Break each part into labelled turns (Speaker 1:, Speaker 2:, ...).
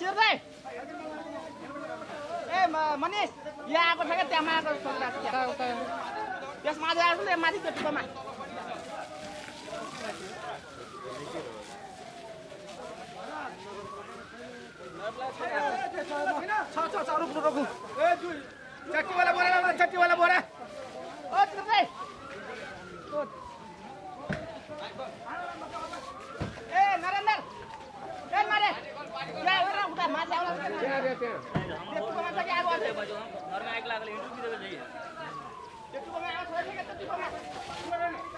Speaker 1: chưa đây. Em manis ya aku sangat tiap aku sangat tiap आदर्सले माथि कति पमा छ छ छहरु गुडो कु ए दुई चट्टी वाला बोरा ला चट्टी वाला बोरा ओत नाइ ए नरेन्द्र पेन मारे Ya, banget, me vas a hacer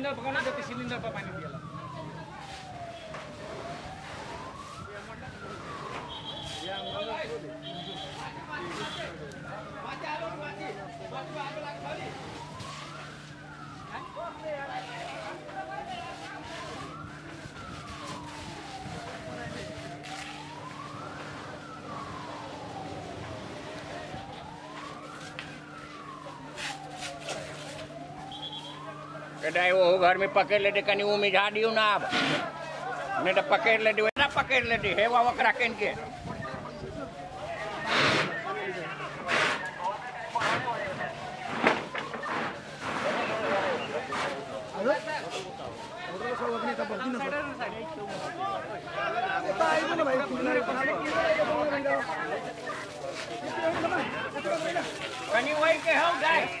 Speaker 1: सुनता वाला नहीं आवाज यहाँ तो मोही सिलिन्डर
Speaker 2: दादाई वो घर में पकड़ लेते कहीं वो मिझा दियो ना अब नहीं तो पकड़ लेते ना पकड़ लेते है वह वकरा कहीं के Anyway, you can help.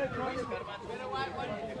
Speaker 2: यहाँ